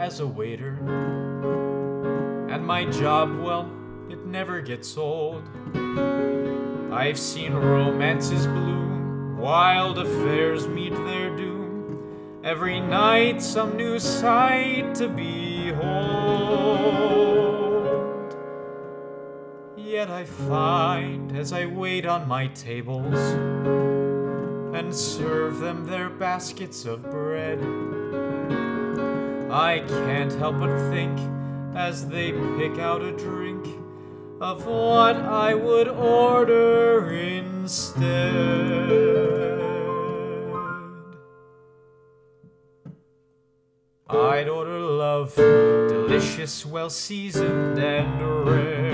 as a waiter. And my job, well, it never gets old. I've seen romances bloom, wild affairs meet their doom. Every night, some new sight to behold. Yet I find as I wait on my tables and serve them their baskets of bread, I can't help but think as they pick out a drink of what I would order instead. I'd order love, delicious, well seasoned, and rare.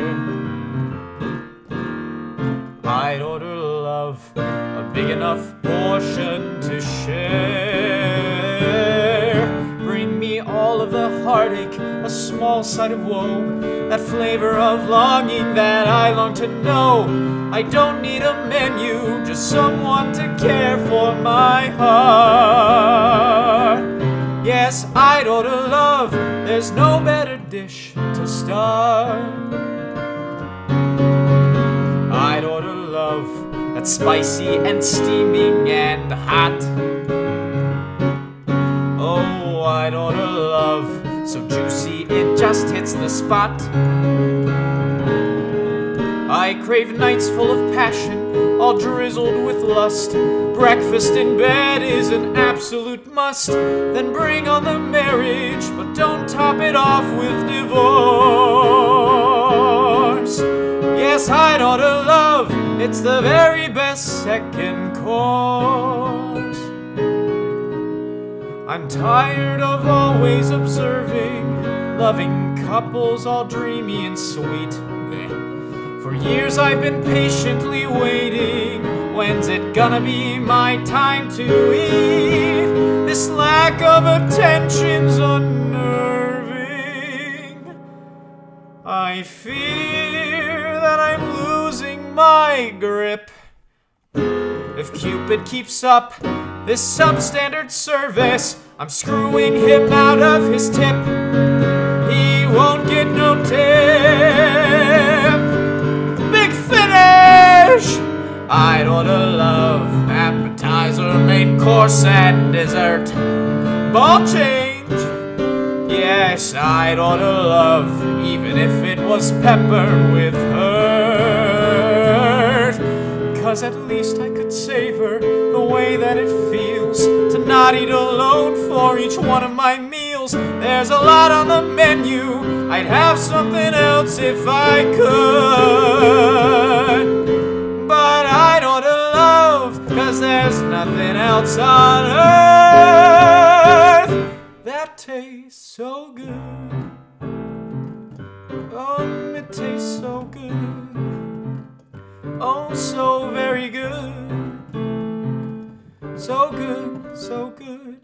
Small sight of woe, that flavor of longing that I long to know. I don't need a menu, just someone to care for my heart. Yes, I'd order love, there's no better dish to start. I'd order love that's spicy and steaming and hot. Oh, I'd order love so juicy just hits the spot. I crave nights full of passion, all drizzled with lust. Breakfast in bed is an absolute must. Then bring on the marriage, but don't top it off with divorce. Yes, I'd order love, it's the very best second course. I'm tired of always observing loving couples all dreamy and sweet. For years I've been patiently waiting. When's it gonna be my time to eat? This lack of attention's unnerving. I fear that I'm losing my grip. If Cupid keeps up this substandard service, I'm screwing him out of his tip. Won't get no tip. Big finish! I'd order love, appetizer, main course, and dessert. Ball change! Yes, I'd order love, even if it was peppered with hurt. Cause at least I could savor the way that it feels to not eat alone for each one of my meals. There's a lot on the menu, I'd have something else if I could. But I'd order love, cause there's nothing else on earth that tastes so good. Um, it tastes so good. Oh, so very good. So good, so good.